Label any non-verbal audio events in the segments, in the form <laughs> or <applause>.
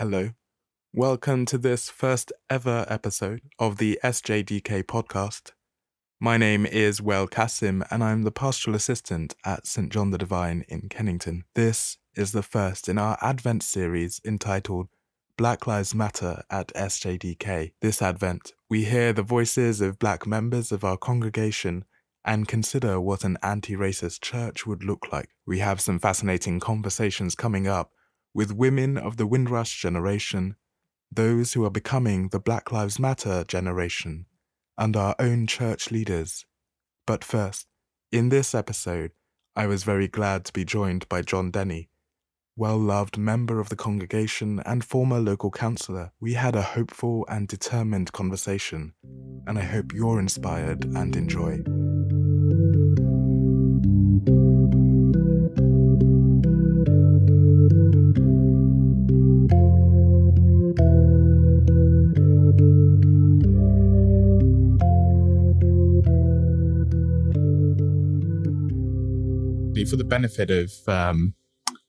Hello. Welcome to this first ever episode of the SJDK podcast. My name is Wail Qasim, and I'm the pastoral assistant at St. John the Divine in Kennington. This is the first in our Advent series entitled Black Lives Matter at SJDK. This Advent, we hear the voices of black members of our congregation and consider what an anti racist church would look like. We have some fascinating conversations coming up with women of the Windrush generation, those who are becoming the Black Lives Matter generation, and our own church leaders. But first, in this episode, I was very glad to be joined by John Denny, well loved member of the congregation and former local councillor. We had a hopeful and determined conversation, and I hope you're inspired and enjoy. For the benefit of um,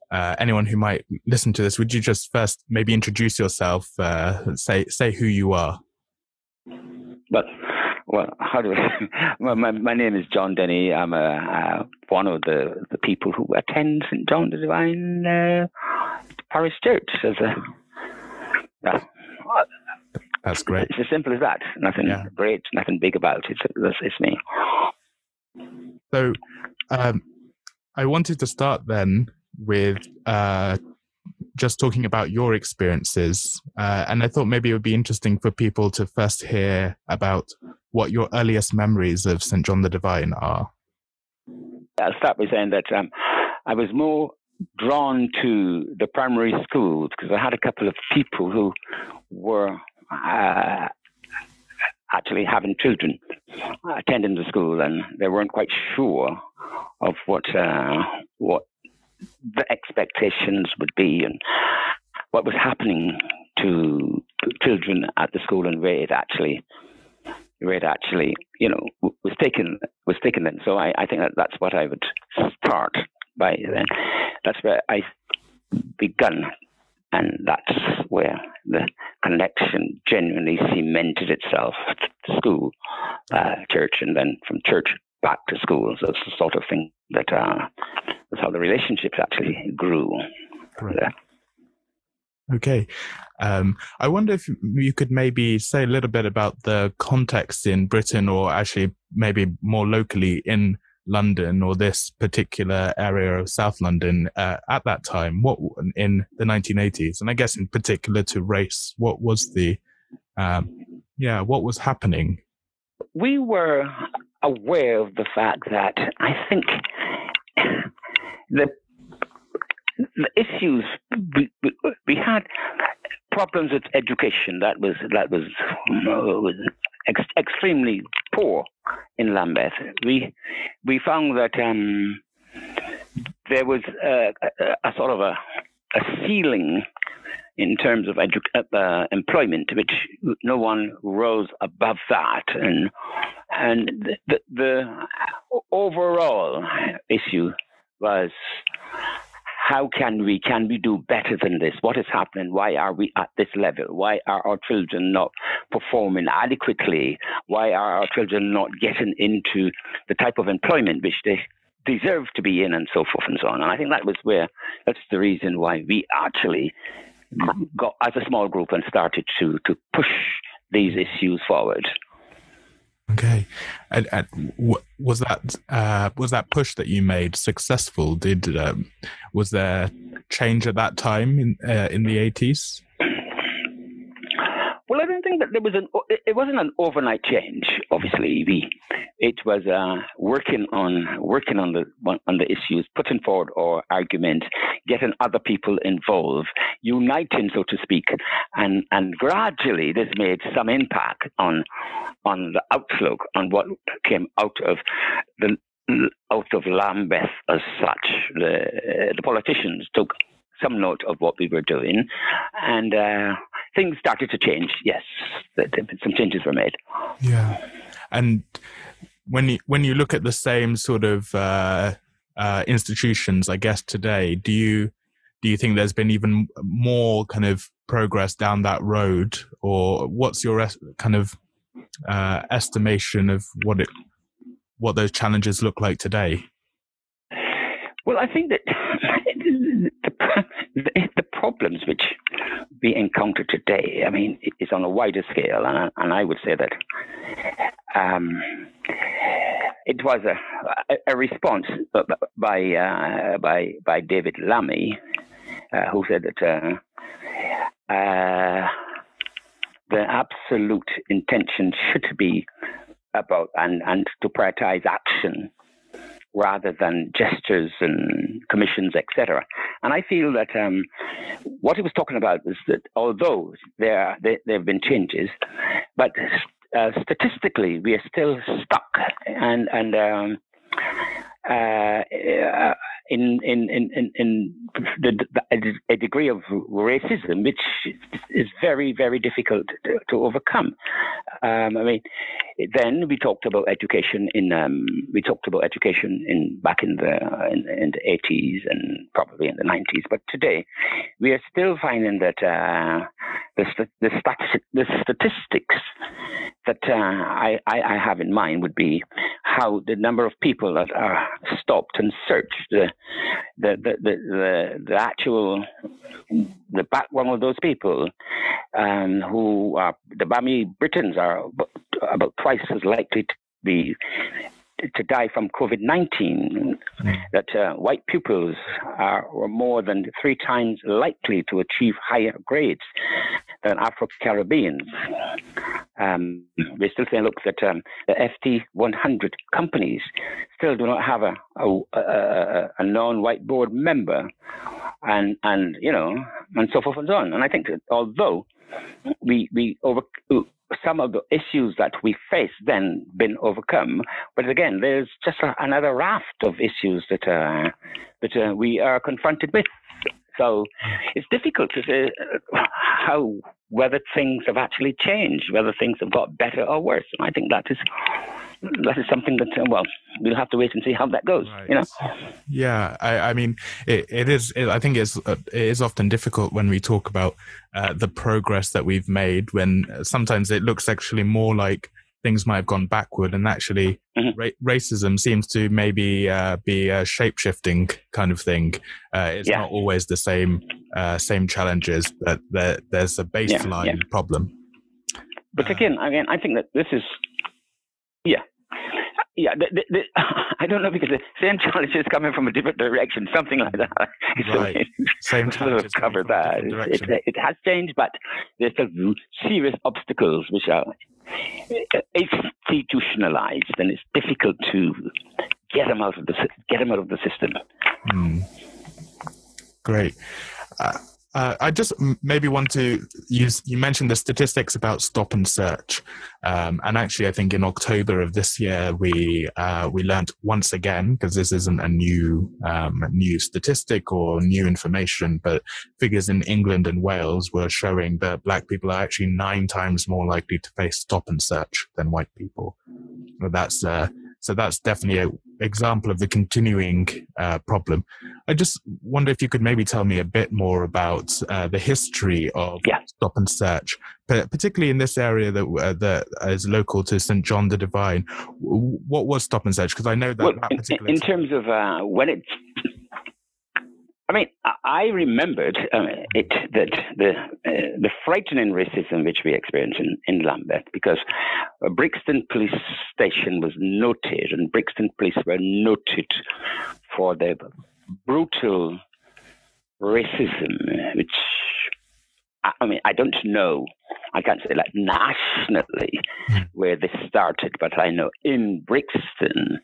uh, anyone who might listen to this, would you just first maybe introduce yourself, uh, say say who you are? Well, well, how do I? <laughs> well, my, my name is John Denny. I'm a, uh, one of the, the people who attend St John the Divine uh, Parish Church as a. That's great. It's as simple as that. Nothing yeah. great, nothing big about it. It's, it's me. So, um, I wanted to start then with uh, just talking about your experiences. Uh, and I thought maybe it would be interesting for people to first hear about what your earliest memories of St. John the Divine are. I'll start by saying that um, I was more drawn to the primary schools because I had a couple of people who were uh, actually having children attending the school, and they weren't quite sure of what uh, what the expectations would be and what was happening to children at the school and where it actually where it actually you know was taken was taken then. So I, I think that that's what I would start by then. That's where I begun and that's where the connection genuinely cemented itself to school, uh, church, and then from church back to school. So it's the sort of thing that uh, that's how the relationships actually grew. Right. Okay. Um, I wonder if you could maybe say a little bit about the context in Britain, or actually maybe more locally in London or this particular area of South London uh, at that time? What in the 1980s, and I guess in particular to race, what was the, um, yeah, what was happening? We were aware of the fact that I think the the issues we, we, we had problems with education that was that was, was ex- extremely poor in Lambeth. We we found that um, there was a, a, a, sort of a, a ceiling in terms of edu- uh, employment, which no one rose above that, and and the, the overall issue was how can we can we do better than this? What is happening? Why are we at this level? Why are our children not performing adequately? Why are our children not getting into the type of employment which they deserve to be in, and so forth and so on? And I think that was where that's the reason why we actually got as a small group and started to to push these issues forward. Okay, and, and was that uh, was that push that you made successful? Did um, was there change at that time in uh, in the eighties? Well, I don't think that there was an. It wasn't an overnight change. Obviously, we it was uh, working on working on the on the issues, putting forward our arguments, getting other people involved, uniting, so to speak, and and gradually this made some impact on on the outlook on what came out of the out of Lambeth as such. The the politicians took some note of what we were doing, and uh, things started to change. Yes, some changes were made. Yeah, and when you when you look at the same sort of uh, uh, institutions, I guess today, do you do you think there's been even more kind of progress down that road, or what's your es- kind of uh, estimation of what it what those challenges look like today? Well, I think that <laughs> the, problems which we encounter today, I mean, is on a wider scale, and I, and I would say that um, it was a, a response by uh, by by David Lammy, uh, who said that uh, uh, the absolute intention should be about and and to prioritize action rather than gestures and commissions, etc. And I feel that um, what he was talking about was that although there there, there have been changes, but uh, statistically we are still stuck and and um, uh, in, in, in, in the, the, a degree of racism which is very, very difficult to, to overcome. Um, I mean, then we talked about education in um, we talked about education in back in the in, in, the 80s and probably in the 90s, but today we are still finding that uh, the, the, the statistics that uh, I, I, have in mind would be how the number of people that are stopped and searched, the, the, the, the, the actual, the background of those people um, who are, the BAME Britons are about twice as likely to be to die from COVID 19, mm. that uh, white pupils are more than three times likely to achieve higher grades than Afro Caribbeans. Um, we're still saying, look, that um, the FT 100 companies still do not have a, a, a, a non-white board member, and and you know, and so forth and so on. And I think that although we we over some of the issues that we face then been overcome. But again, there's just a, another raft of issues that uh, that uh, we are confronted with. So it's difficult to say uh, how whether things have actually changed, whether things have got better or worse. And I think that is that is something that uh, well we'll have to wait and see how that goes right. you know yeah i, I mean it, it is it, i think it's uh, it is often difficult when we talk about uh, the progress that we've made when sometimes it looks actually more like things might have gone backward and actually mm-hmm. ra- racism seems to maybe uh, be a shape-shifting kind of thing uh, it's yeah. not always the same uh, same challenges but there, there's a baseline yeah, yeah. problem but again again i think that this is yeah yeah, the, the, the, <laughs> I don't know because the same challenge is coming from a different direction, something like that. <laughs> Right. So same <laughs> sort of cover that. It, it, it, has changed, but there's still serious obstacles which are institutionalized, and it's difficult to get them out of the get them out of the system. Mm. Great. Uh, uh, I just maybe want to use. You mentioned the statistics about stop and search, um, and actually, I think in October of this year we uh, we learned once again because this isn't a new um, new statistic or new information, but figures in England and Wales were showing that Black people are actually nine times more likely to face stop and search than white people. Well, that's uh, so that's definitely an example of the continuing uh, problem. I just wonder if you could maybe tell me a bit more about uh, the history of yeah. stop and search, particularly in this area that uh, that is local to St John the Divine. What was stop and search? Because I know that, well, that in, in terms of uh, when it I mean, I remembered uh, it that the uh, the frightening racism which we experienced in, in Lambeth because Brixton Police Station was noted, and Brixton Police were noted for their brutal racism, which I mean, I don't know. I can't say like nationally hmm. where this started, but I know in Brixton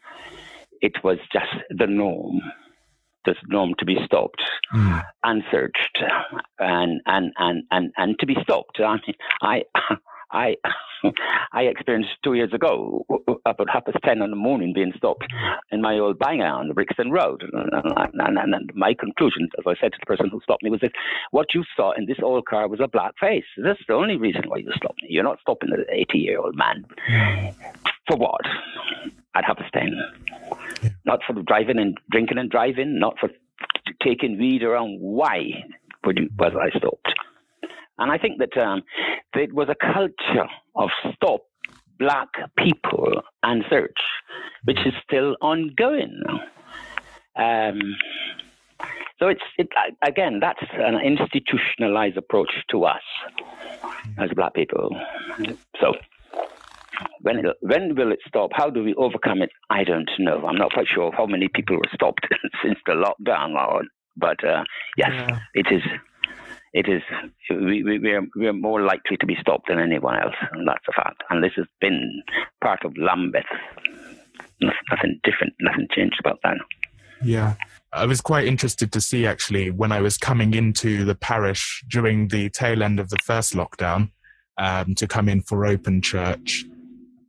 it was just the norm this norm to be stopped mm. and searched and, and, and, and, and to be stopped. I mean, I, <laughs> I, <laughs> I experienced two years ago, about half past 10 in the morning, being stopped in my old banger on the Brixton Road. And, and, and, and, my conclusion, as I said to the person who stopped me, was that what you saw in this old car was a black face. That's the only reason why you stopped me. You're not stopping an 80 year old man. For what? Past 10. Yeah. Not for driving and drinking and driving, not for taking weed around. Why would you, was I stopped? And I think that um, there was a culture of stop black people and search, which is still ongoing. Um, so it's it, again that's an institutionalized approach to us as black people. So when it, when will it stop? How do we overcome it? I don't know. I'm not quite sure how many people were stopped <laughs> since the lockdown, but uh, yes, yeah. it is. It is. We, we, we, are, we are more likely to be stopped than anyone else, and that's a fact. And this has been part of Lambeth. Nothing different, nothing changed about that. Yeah. I was quite interested to see actually when I was coming into the parish during the tail end of the first lockdown um, to come in for open church,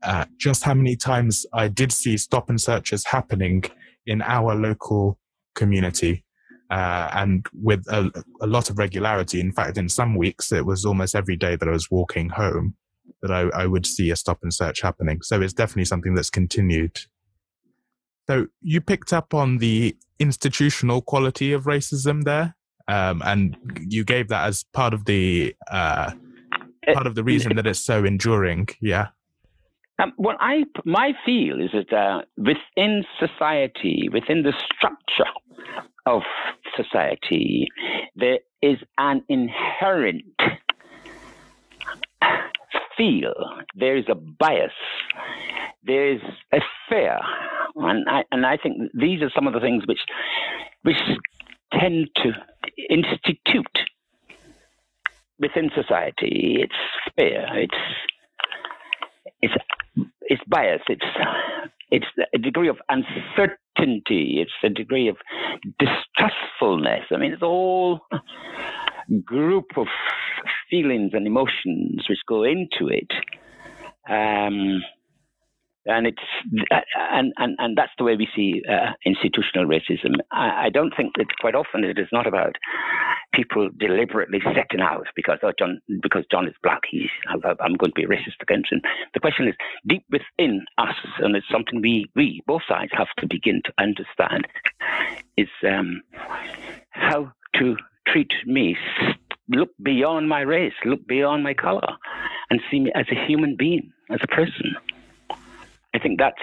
uh, just how many times I did see stop and searches happening in our local community. Uh, and with a, a, lot of regularity. In fact, in some weeks, it was almost every day that I was walking home that I, I would see a stop and search happening. So it's definitely something that's continued. So you picked up on the institutional quality of racism there, um, and you gave that as part of the uh, part of the reason that it's so enduring. Yeah. Um, what I my feel is that uh, within society, within the structure of society, there is an inherent feel. There is a bias. There is a fear, and I and I think these are some of the things which which tend to institute within society. It's fear. It's it's it's bias. It's <laughs> it's a degree of uncertainty. It's a degree of distrustfulness. I mean, it's all group of feelings and emotions which go into it. Um, and it's and, and and that's the way we see uh, institutional racism. I, I, don't think that quite often it is not about people deliberately setting out because oh, John because John is black, he's I'm going to be racist against him. The question is deep within us, and it's something we we both sides have to begin to understand is um, how to treat me. Look beyond my race, look beyond my color, and see me as a human being, as a person. I think that's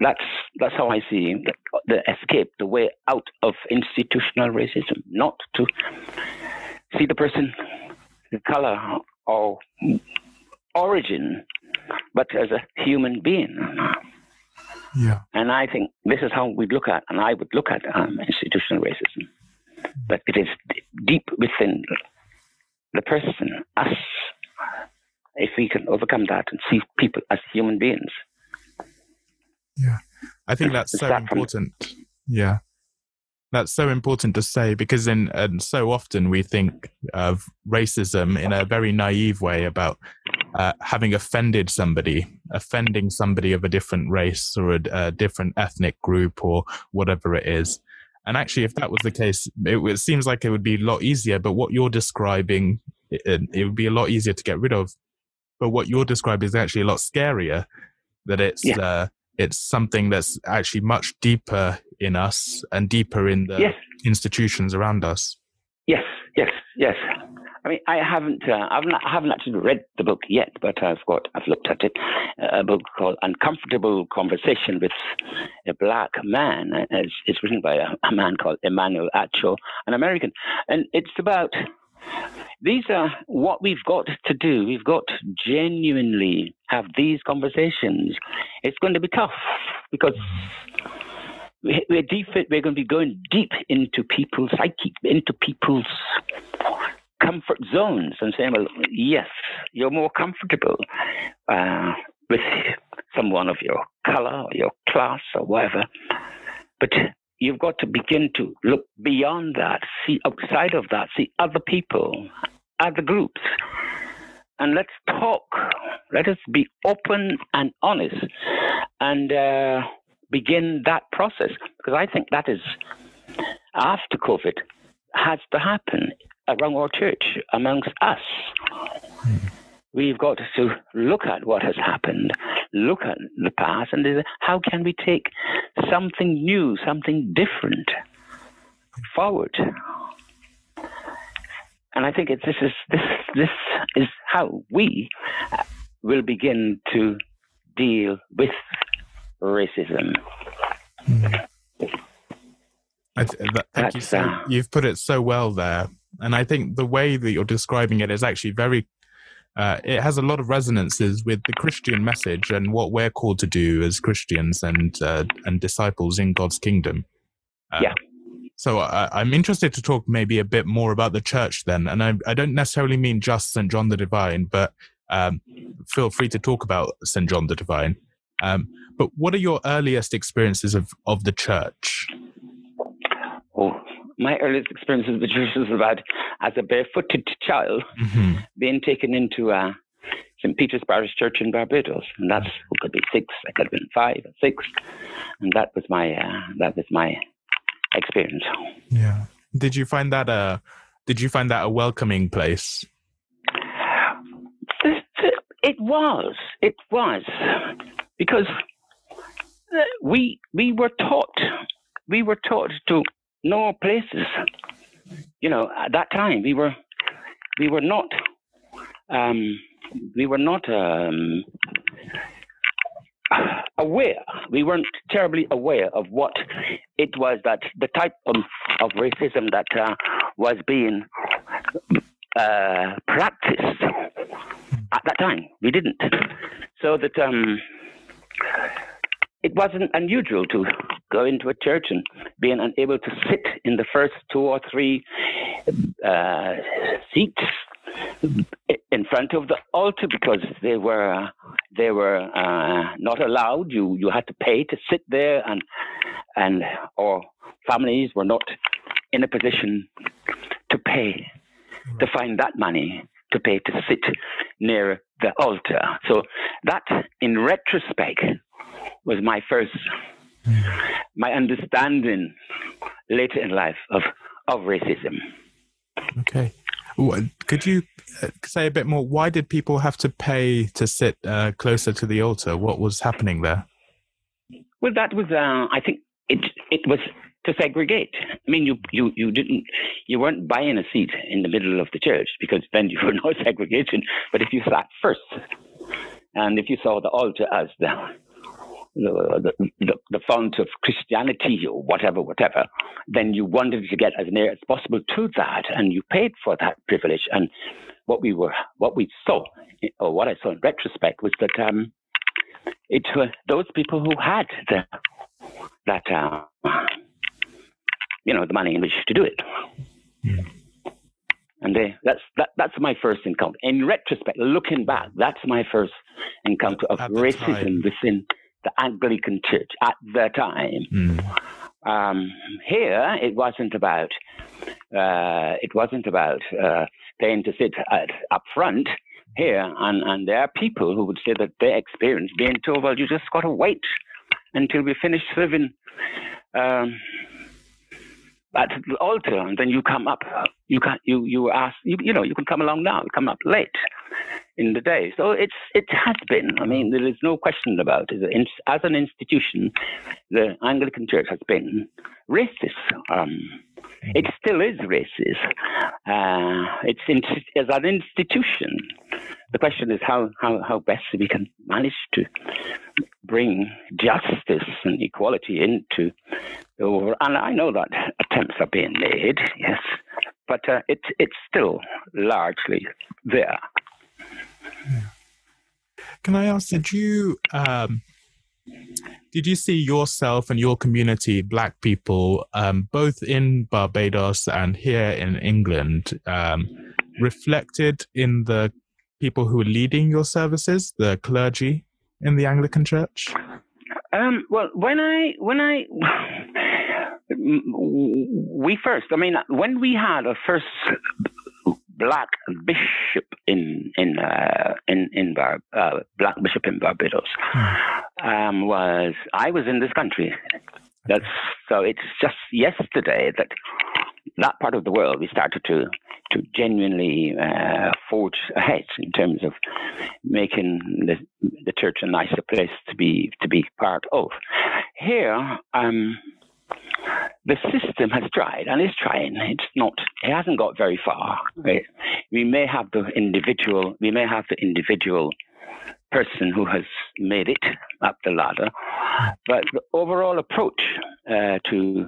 that's that's how I see the, the escape, the way out of institutional racism, not to see the person, the color or origin, but as a human being. Yeah. And I think this is how we'd look at, and I would look at um, institutional racism, that it is deep within the person, us. If we can overcome that and see people as human beings, yeah. I think that's so important. Yeah. That's so important to say because in and so often we think of racism in a very naive way about uh, having offended somebody, offending somebody of a different race or a, a, different ethnic group or whatever it is. And actually, if that was the case, it, it seems like it would be a lot easier. But what you're describing, it, it, would be a lot easier to get rid of. But what you're describing is actually a lot scarier. That it's yeah. uh, it's something that's actually much deeper in us and deeper in the yes. institutions around us. Yes, yes, yes. I mean, I haven't, uh, I've not, I haven't actually read the book yet, but I've got, I've looked at it. A book called "Uncomfortable Conversation with a Black Man." It's, it's written by a, a man called Emmanuel Acho, an American, and it's about these are what we've got to do. We've got to genuinely have these conversations. It's going to be tough because we're deep. We're going to be going deep into people's psyche, into people's comfort zones, and saying, "Well, yes, you're more comfortable uh, with someone of your color or your class or whatever, but you've got to begin to look beyond that, see outside of that, see other people, other groups. And let's talk. Let us be open and honest and uh, begin that process. Because I think that is, after COVID, has to happen around our church, amongst us. We've got to look at what has happened, look at the past, and how can we take something new, something different forward. And I think it's, this is this this is how we will begin to deal with racism. Mm. I, that, thank you so. Uh, you've put it so well there, and I think the way that you're describing it is actually very. Uh, it has a lot of resonances with the Christian message and what we're called to do as Christians and uh, and disciples in God's kingdom. Uh, yeah. So I, am interested to talk maybe a bit more about the church then, and I, I don't necessarily mean just St. John the Divine, but um, feel free to talk about St. John the Divine. Um, but what are your earliest experiences of, of the church? Oh, my earliest experiences the church was about as a barefooted child mm-hmm. being taken into uh, St. Peter's Parish Church in Barbados, and that's who could be six, I could have been five or six, and that was my uh, that was my experience. Yeah. Did you find that a Did you find that a welcoming place? It was. It was because we we were taught we were taught to know places. You know, at that time we were we were not um, we were not um, aware. We weren't terribly aware of what it was that the type of, of racism that uh, was being uh, practiced at that time. We didn't. So that um, it wasn't unusual to go into a church and being unable to sit in the first two or three uh, seats in front of the altar because they were they were uh, not allowed. You you had to pay to sit there, and and or families were not in a position to pay to find that money to pay to sit near the altar. So that, in retrospect, was my first, my understanding later in life of, of racism. Okay. Could you uh, say a bit more? Why did people have to pay to sit uh, closer to the altar? What was happening there? Well, that was, uh, I think, it it was to segregate. I mean, you, you, you didn't, you weren't buying a seat in the middle of the church because then you <laughs> were no segregation. But if you sat first, and if you saw the altar as the, the, the, the font of Christianity or whatever, whatever, then you wanted to get as near as possible to that, and you paid for that privilege. And what we were, what we saw, or what I saw in retrospect, was that um, it were those people who had the that uh, you know the money in which to do it. Mm. And they, that's that, that's my first encounter. In retrospect, looking back, that's my first encounter of racism time. within the Anglican Church at the time. Mm. Um, here, it wasn't about uh, it wasn't about uh, paying to sit at, up front here, and, and there are people who would say that their experience being told, "Well, you just got to wait until we finish serving." Um, at the altar, and then you come up. You can you you ask you, you know you can come along now. come up late in the day. So it's it has been. I mean, there is no question about it. As an institution, the Anglican Church has been racist. Um, it still is racist. Uh, it's in, as an institution. The question is how, how, how best we can manage to bring justice and equality into the over. And I know that attempts are being made, yes, but uh, it, it's still largely there. Can I ask, did you um, did you see yourself and your community, Black people, um, both in Barbados and here in England, um, reflected in the people who are leading your services, the clergy in the Anglican Church? Um, well, when I when I we first, I mean, when we had a first black bishop in in uh, in in Bar, uh, black bishop in Barbados hmm. um, was I was in this country. That's so. It's just yesterday that that part of the world we started to to genuinely uh, forge ahead in terms of making the the church a nicer place to be to be part of. Here, um, the system has tried and is trying. It's not. It hasn't got very far. Right? We may have the individual. We may have the individual person who has made it up the ladder, but the overall approach uh, to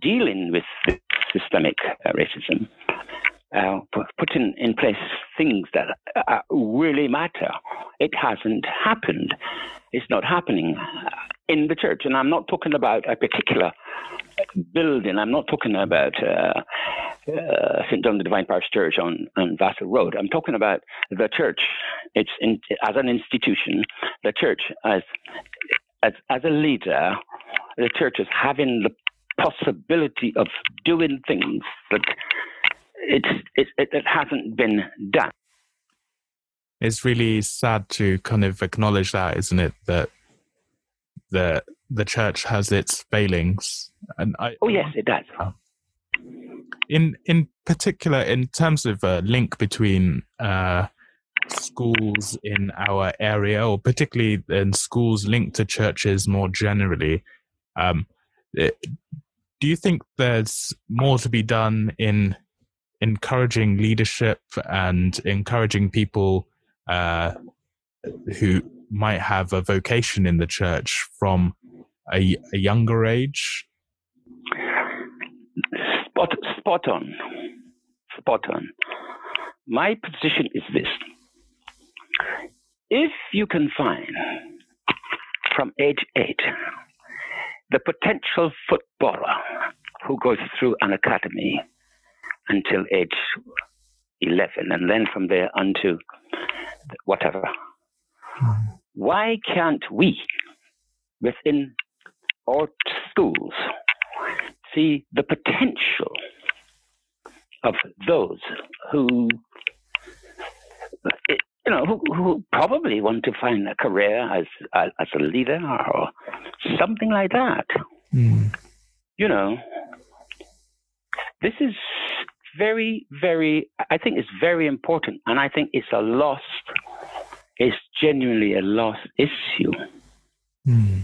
dealing with systemic uh, racism, uh, putting in place things that uh, really matter, it hasn't happened. It's not happening in the church, and I'm not talking about a particular building. I'm not talking about uh, uh, St. John the Divine Parish Church on, on Vassall Road. I'm talking about the church. It's in, as an institution, the church as, as as a leader, the church is having the possibility of doing things that it's it, it, it hasn't been done. It's really sad to kind of acknowledge that, isn't it? That the the church has its failings, and I. Oh yes, it does. In in particular, in terms of a link between uh, schools in our area, or particularly in schools linked to churches more generally, um, it, do you think there's more to be done in encouraging leadership and encouraging people uh, who might have a vocation in the church from a, a younger age? Spot, spot on. Spot on. My position is this. If you can find from age eight the potential footballer who goes through an academy until age 11, and then from there on to whatever. Why can't we, within our schools, see the potential of those who, you know, who, who probably want to find a career as as a leader or something like that? Mm. You know, this is very, very, I think it's very important. And I think it's a lost, it's genuinely a lost issue. Mm.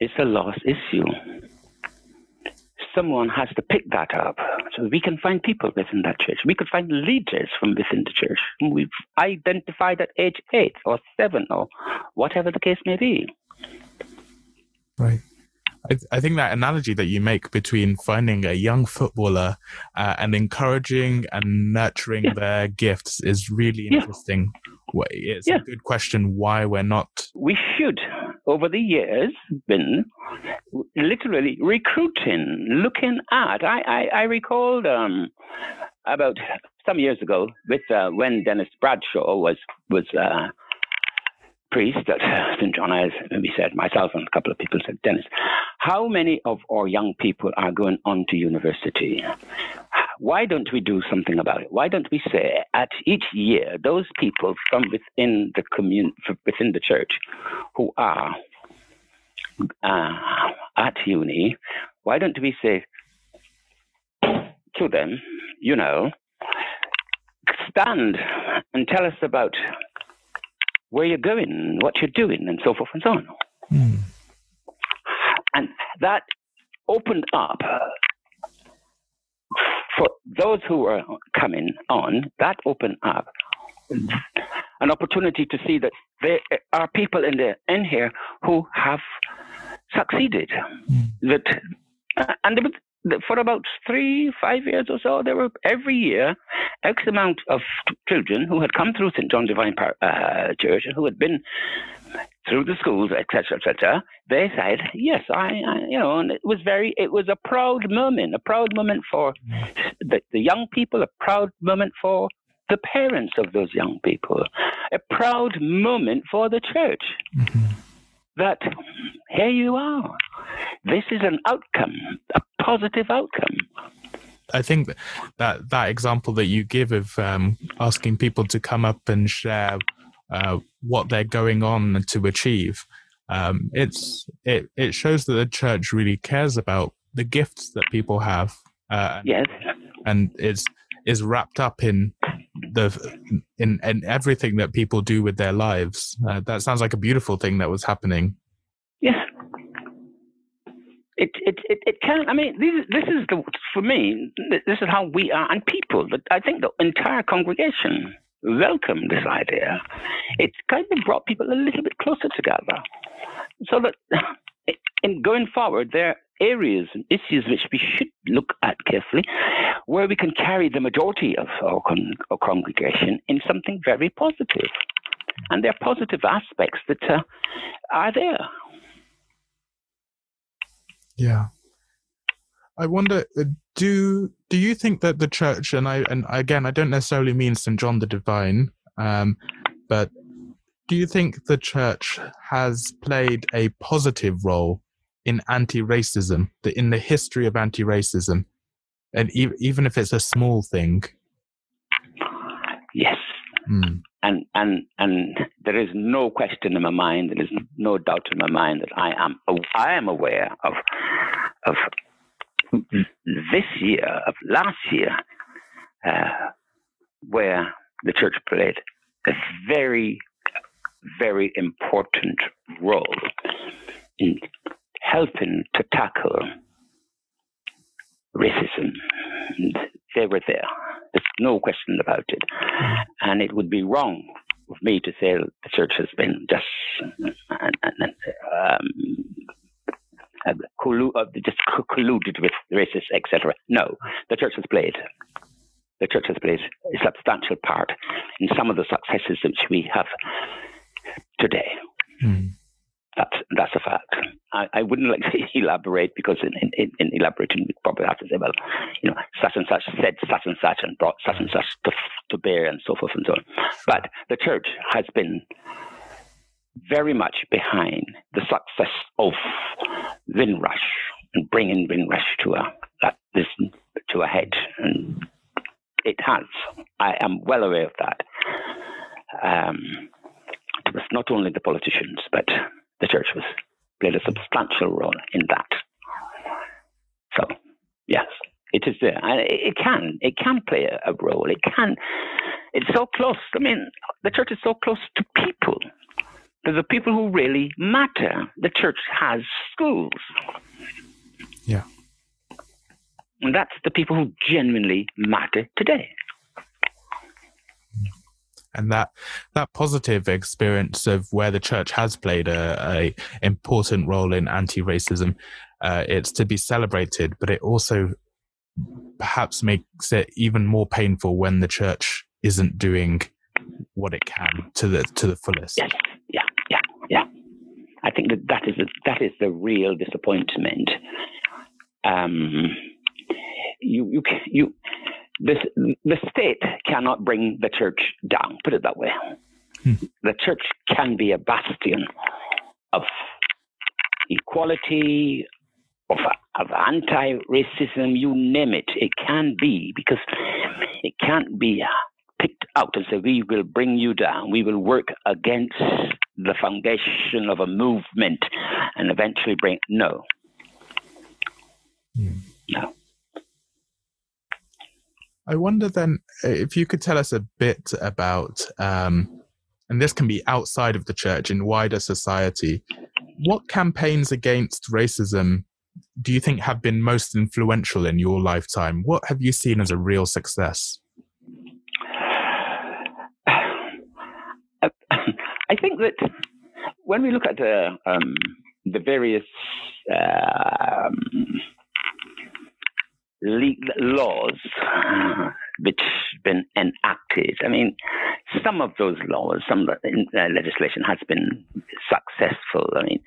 It's a lost issue. Someone has to pick that up. So we can find people within that church. We could find leaders from within the church whom we've identified at age eight or seven or whatever the case may be. Right. I, I, think that analogy that you make between finding a young footballer uh, and encouraging and nurturing yeah. their gifts is really interesting. Yeah. It's yeah. a good question why we're not. We should, over the years, been literally recruiting, looking at. I, I, I recalled um, about some years ago with uh, when Dennis Bradshaw was was uh, priest at St. John, as we said, myself and a couple of people said, Dennis, how many of our young people are going on to university? Why don't we do something about it? Why don't we say at each year, those people from within the community, within the church who are uh, at uni, why don't we say to them, you know, stand and tell us about where you're going, what you're doing, and so forth and so on. Mm. And that opened up for those who were coming on, that opened up an opportunity to see that there are people in the in here who have succeeded. That uh, and for about three, five years or so, there were every year X amount of children who had come through St. John's Divine uh, Church and who had been through the schools, etc., etc. They said, "Yes, I, I, you know," and it was very, it was a proud moment, a proud moment for the, the young people, a proud moment for the parents of those young people, a proud moment for the church. Mm-hmm. That here you are. This is an outcome, a positive outcome. I think that that example that you give of um, asking people to come up and share uh, what they're going on to achieve, um, it's it it shows that the church really cares about the gifts that people have. Uh, yes, and it's is wrapped up in the in in everything that people do with their lives. Uh, that sounds like a beautiful thing that was happening. Yes, it, it, it, it can. I mean, this, this is the for me. This is how we are, and people. But I think the entire congregation welcomed this idea. It kind of brought people a little bit closer together, so that <laughs> in going forward, there are areas and issues which we should look at carefully, where we can carry the majority of our, con- our congregation in something very positive. And there are positive aspects that uh, are there. Yeah. I wonder uh, do do you think that the church and I and again I don't necessarily mean St John the Divine um, but do you think the church has played a positive role in anti-racism in the history of anti-racism and e- even if it's a small thing yes mm. and and and there is no question in my mind there is no doubt in my mind that I am I am aware of of this year, of last year, uh, where the church played a very, very important role in helping to tackle racism. And they were there. There's no question about it. And it would be wrong of me to say the church has been just um, uh, collu- uh, just colluded with racists, etc. No, the church has played. The church has played a substantial part in some of the successes which we have today. Mm. That's that's a fact. I, I wouldn't like to <laughs> elaborate because in, in, in elaborating we probably have to say, well, you know, such and such said such and such and brought such and such to, to bear and so forth and so on. But the church has been very much behind the success of Windrush and bringing Windrush to a this to a head, and it has. I am well aware of that. Um, it was not only the politicians, but the church was played a substantial role in that. So, yes, it is there, and it can it can play a, role. It can. It's so close. I mean, the church is so close to people the people who really matter. The church has schools. Yeah. And that's the people who genuinely matter today. And that that positive experience of where the church has played a, a important role in anti-racism, uh, it's to be celebrated. But it also perhaps makes it even more painful when the church isn't doing what it can to the to the fullest. Yes. Yeah. Yeah. Yeah. I think that that is a, that is the real disappointment. Um, you you you this the state cannot bring the church down. Put it that way. Hmm. The church can be a bastion of equality, of, of anti-racism. You name it. It can be because it can't be picked out and said, we will bring you down. We will work against the foundation of a movement and eventually bring no mm. no i wonder then if you could tell us a bit about um, and this can be outside of the church in wider society what campaigns against racism do you think have been most influential in your lifetime what have you seen as a real success I think that when we look at the um, the various um, laws which have been enacted, I mean, some of those laws, some uh, legislation has been successful. I mean,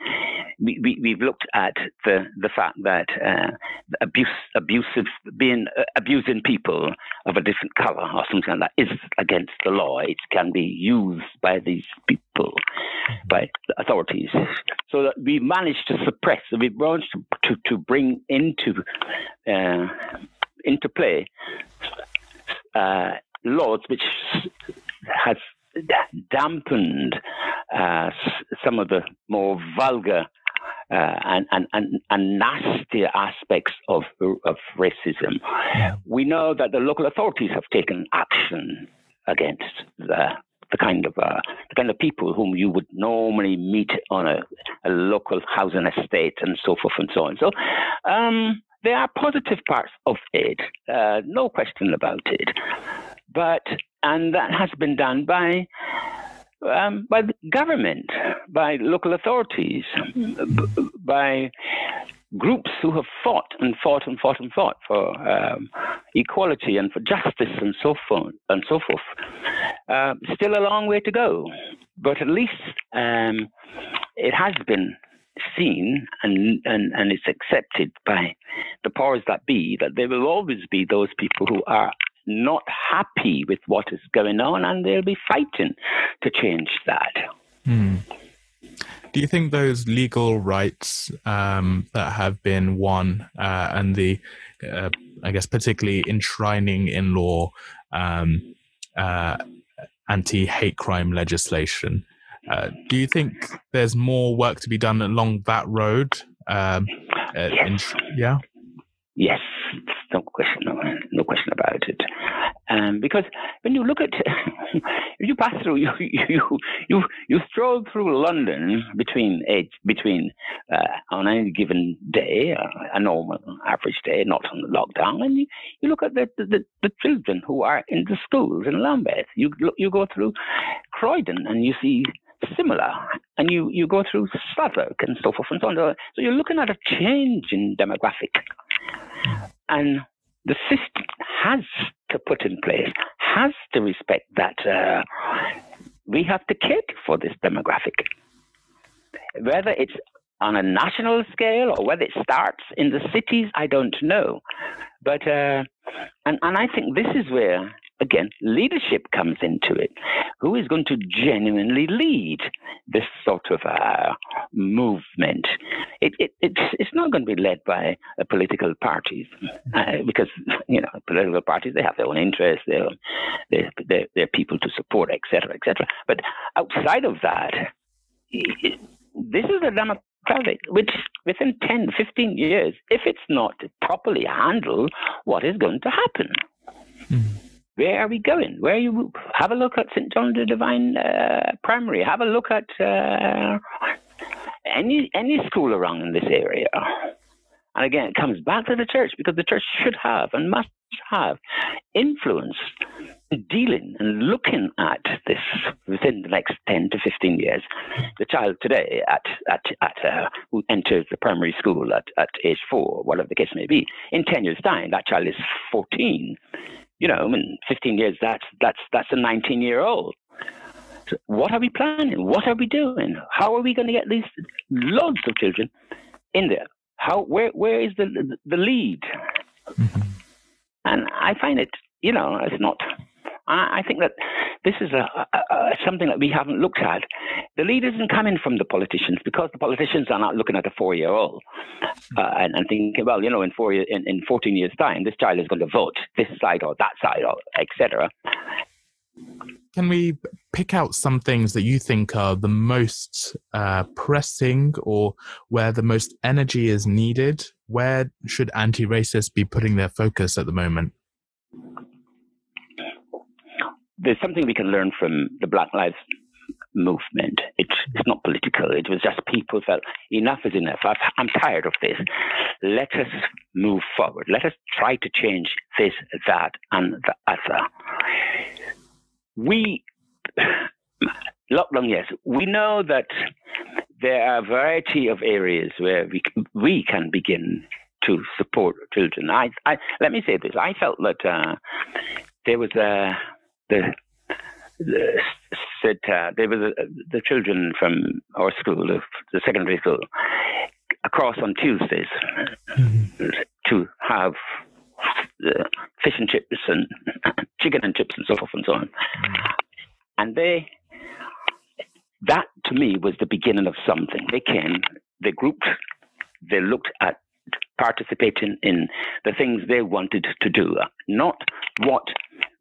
we, we, we've looked at the, the fact that uh, abuse, abusive, being uh, abusing people of a different color or something like that is against the law. It can be used by these people, by the authorities. So that we managed to suppress, we've managed to, to, to bring into, uh, into play uh, laws which has dampened uh, some of the more vulgar uh, and, and, and, and nastier aspects of, of racism. We know that the local authorities have taken action against the the kind of uh, the kind of people whom you would normally meet on a, a local housing estate and so forth and so on. So um, there are positive parts of it, uh, no question about it. But and that has been done by um, by the government, by local authorities, by groups who have fought and fought and fought and fought for um, equality and for justice and so forth and so forth. Uh, still a long way to go, but at least um, it has been seen and, and, and it's accepted by the powers that be that there will always be those people who are not happy with what is going on and they'll be fighting to change that. Hmm. Do you think those legal rights um, that have been won uh, and the, uh, I guess, particularly enshrining in law um, uh, anti hate crime legislation, uh, do you think there's more work to be done along that road? Um, uh, yes. In, yeah. Yes, no question, no, no question about it. Um, because when you look at, <laughs> you pass through, <laughs> you you you you stroll through London between age between uh, on any given day, uh, a normal average day, not on the lockdown, and you, you look at the, the the children who are in the schools in Lambeth. You you go through Croydon and you see similar, and you you go through Southwark and so forth and so on. So you're looking at a change in demographic, and the system has to put in place, has to respect that uh, we have to cater for this demographic. Whether it's on a national scale or whether it starts in the cities, I don't know. But uh, and and I think this is where again, leadership comes into it. Who is going to genuinely lead this sort of uh, movement? It, it, it's, it's not going to be led by uh, political parties uh, because, you know, political parties, they have their own interests, they're, they're, they're people to support, etc., etc. But outside of that, this is a democratic, which within 10, 15 years, if it's not properly handled, what is going to happen? Mm-hmm. Where are we going? Where you have a look at St John the Divine uh, Primary. Have a look at uh, any any school around in this area. And again, it comes back to the church because the church should have and must have influence in dealing and looking at this within the next 10 to 15 years. The child today at, at, at uh, who enters the primary school at, at age four, whatever the case may be, in 10 years' time, that child is 14 you know, in 15 years, that's that's that's a 19 year old. So what are we planning? What are we doing? How are we going to get these loads of children in there? How where where is the the, the lead? Mm-hmm. And I find it, you know, it's not I, I think that this is a, a, a, something that we haven't looked at. The lead isn't coming from the politicians because the politicians are not looking at a four-year-old uh, and, and, thinking, well, you know, in four year, in, in 14 years' time, this child is going to vote this side or that side, or etc. Can we pick out some things that you think are the most uh, pressing or where the most energy is needed? Where should anti racists be putting their focus at the moment? There's something we can learn from the Black Lives movement. It's, it's not political. It was just people felt enough is enough. i am tired of this. Let us move forward. Let us try to change this, that, and the other. We, lockdown, yes, we know that there are a variety of areas where we, we can begin to support children. I, I, let me say this. I felt that uh, there was a the, the said uh, they were the, the children from our school, the, the secondary school, across on Tuesdays mm-hmm. to have the fish and chips and chicken and chips and so forth and so on. Mm-hmm. And they, that to me was the beginning of something. They came, they grouped, they looked at participating in the things they wanted to do, not what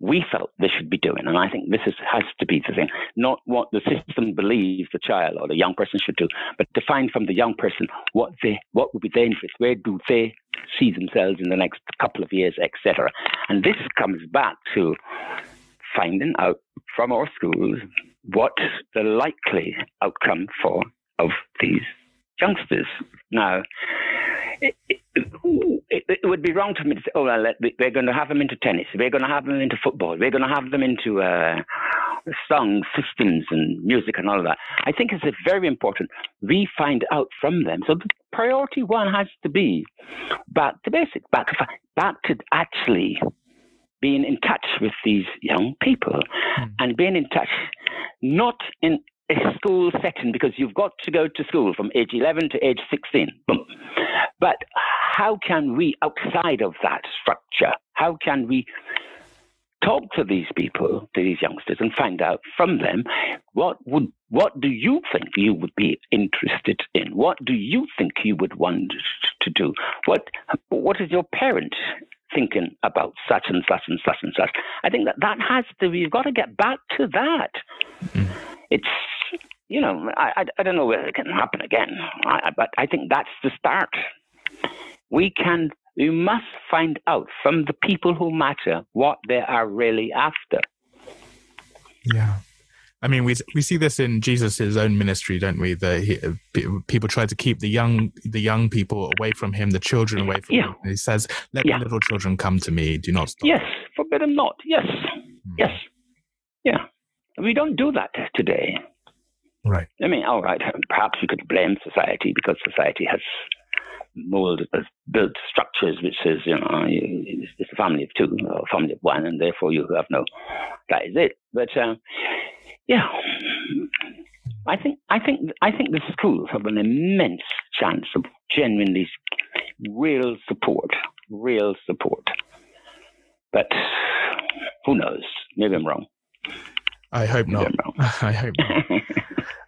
we felt they should be doing. And I think this is, has to be the thing, not what the system believes the child or the young person should do, but to find from the young person what they what would be their interest, where do they see themselves in the next couple of years, etc. And this comes back to finding out from our schools what the likely outcome for of these youngsters. Now, it, it, it, would be wrong to me to say, oh, well, we're going to have them into tennis, we're going to have them into football, we're going to have them into uh, song systems and music and all of that. I think it's very important we find out from them. So the priority one has to be back to basic, back to, back to actually being in touch with these young people mm. and being in touch not in school setting because you've got to go to school from age 11 to age 16. Boom. But how can we, outside of that structure, how can we talk to these people, to these youngsters, and find out from them what would what do you think you would be interested in? What do you think you would want to do? What what is your parent thinking about such and such and such and such? I think that that has to. We've got to get back to that. Mm. It's you know I, I, I don't know whether it can happen again, I, but I think that's the start. We can we must find out from the people who matter what they are really after. Yeah. I mean, we we see this in Jesus's own ministry, don't we? That he, people try to keep the young the young people away from him, the children away from yeah. him. He says, "Let yeah. the little children come to me. Do not stop." Yes, forbid them not. Yes, hmm. yes, yeah. We don't do that today. Right. I mean, all right. Perhaps we could blame society because society has mold has built structures which says, you know, it's a family of two or a family of one, and therefore you have no, that is it. But um, yeah, I think I think I think the schools have an immense chance of genuinely real support, real support. But who knows? Maybe I'm wrong. I hope not. <laughs> I hope not. <laughs>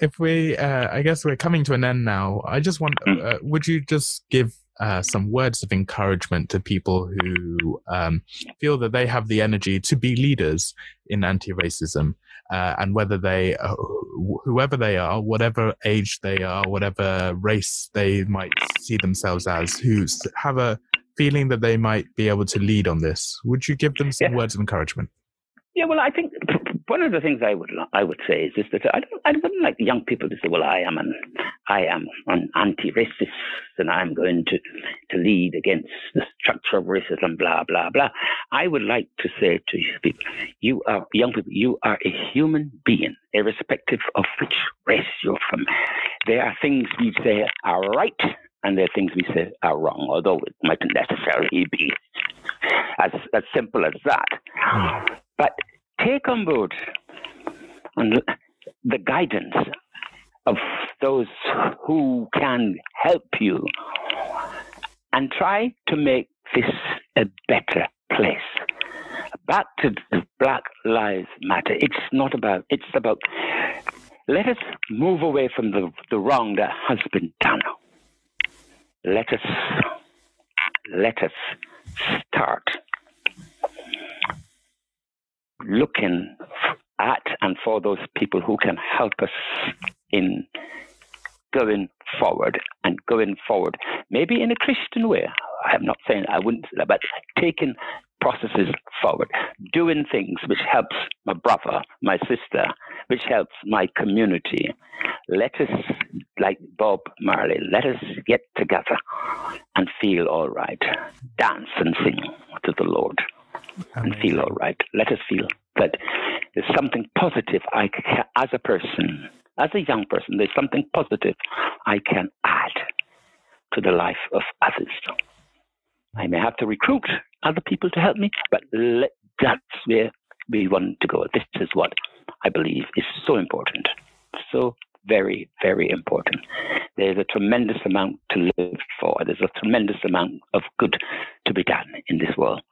if we, uh, I guess we're coming to an end now. I just want, hmm. uh, would you just give uh, some words of encouragement to people who um, feel that they have the energy to be leaders in anti-racism, uh, and whether they, uh, whoever they are, whatever age they are, whatever race they might see themselves as, who have a feeling that they might be able to lead on this. Would you give them some yeah. words of encouragement? Yeah, well, I think one of the things I would I would say is, is that I don't I wouldn't like young people to say, well, I am an I am an anti-racist and I'm going to to lead against the structure of racism, blah blah blah. I would like to say to people, you are young people, you are a human being, irrespective of which race you're from. There are things we say are right, and there are things we say are wrong, although it mightn't necessarily be as as simple as that. But take on board the guidance of those who can help you and try to make this a better place. Back to Black Lives Matter. It's not about, it's about, let us move away from the, the wrong that has been done. Let us, let us start looking at and for those people who can help us in going forward and going forward, maybe in a Christian way. I'm not saying I wouldn't, but taking processes forward, doing things which helps my brother, my sister, which helps my community. Let us, like Bob Marley, let us get together and feel all right, dance and sing to the Lord and feel all right. Let us feel that there's something positive I can, as a person, as a young person, there's something positive I can add to the life of others. I may have to recruit other people to help me, but let, that's where we want to go. This is what I believe is so important. So very, very important. There's a tremendous amount to live for. There's a tremendous amount of good to be done in this world.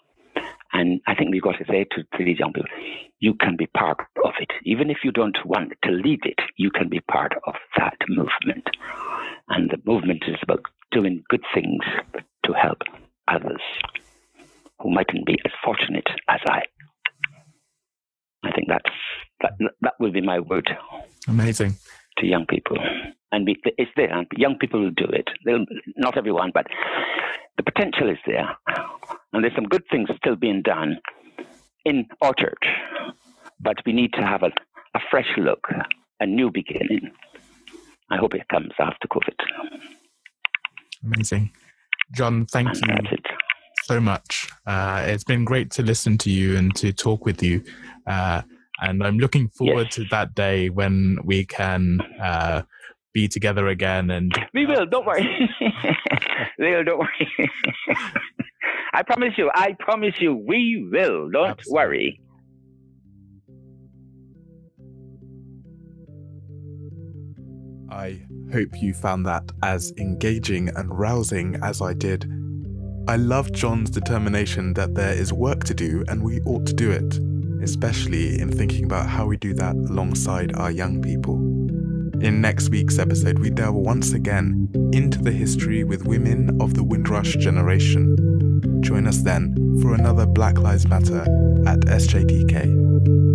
And I think we've got to say to, to these young people, you can be part of it. Even if you don't want to lead it, you can be part of that movement. And the movement is about doing good things to help others who mightn't be as fortunate as I. I think that's that. That will be my word. Amazing to young people, and it's there. And young people will do it. They'll, not everyone, but the potential is there and there's some good things still being done in our church. but we need to have a, a fresh look, a new beginning. I hope it comes after COVID. Amazing. John, thank and you so much. Uh, it's been great to listen to you and to talk with you. Uh, and I'm looking forward yes. to that day when we can uh, be together again. And we will. Don't worry. <laughs> <laughs> we will. Don't worry. <laughs> I promise you. I promise you. We will. Don't Absolutely. worry. I hope you found that as engaging and rousing as I did. I love John's determination that there is work to do and we ought to do it, especially in thinking about how we do that alongside our young people. In next week's episode, we delve once again into the history with women of the Windrush generation. Join us then for another Black Lives Matter at SJDK.